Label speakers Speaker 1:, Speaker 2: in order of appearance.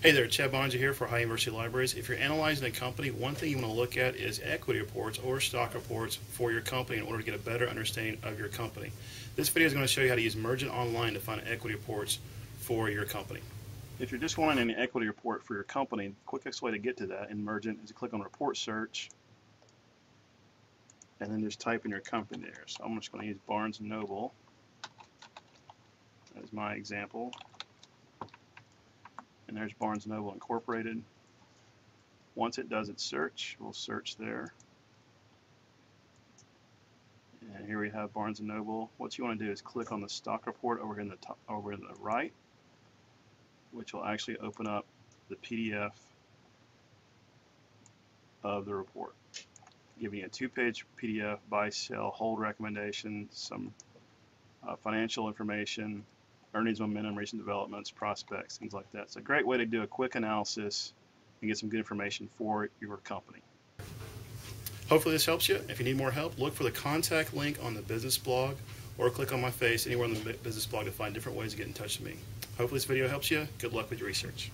Speaker 1: Hey there, Chad Boeninger here for Ohio University Libraries. If you're analyzing a company, one thing you want to look at is equity reports or stock reports for your company in order to get a better understanding of your company. This video is going to show you how to use Mergent Online to find equity reports for your company.
Speaker 2: If you're just wanting an equity report for your company, the quickest way to get to that in Mergent is to click on Report Search, and then just type in your company there. So I'm just going to use Barnes & Noble as my example. And there's Barnes & Noble Incorporated. Once it does its search, we'll search there. And here we have Barnes & Noble. What you want to do is click on the stock report over here in the top, over in the right, which will actually open up the PDF of the report, giving you a two-page PDF, buy, sell, hold recommendation, some uh, financial information, earnings momentum, recent developments, prospects, things like that. It's a great way to do a quick analysis and get some good information for your company.
Speaker 1: Hopefully this helps you. If you need more help, look for the contact link on the business blog or click on my face anywhere on the business blog to find different ways to get in touch with me. Hopefully this video helps you. Good luck with your research.